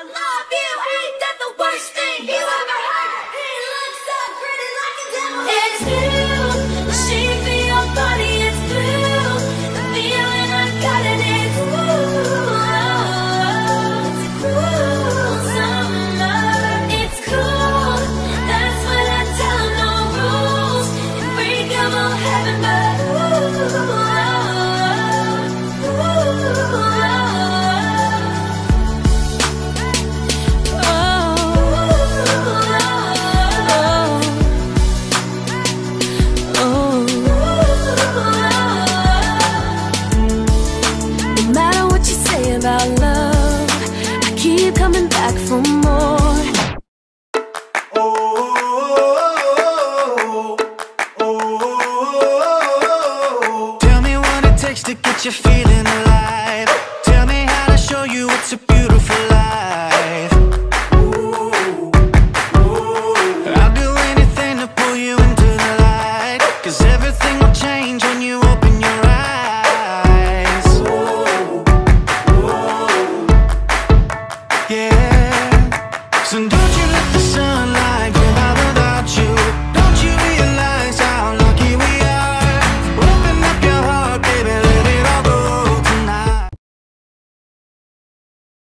I love you, ain't that the worst thing you ever heard? He looks so pretty like a devil. It's the body, it's blue. The feeling I got it, it's summer, it's cool. That's when I tell no rules. Heaven, but ooh, about love, I keep coming back for more. Tell me what it takes to get you feeling alive. Tell me how to show you it's a So don't you let the sun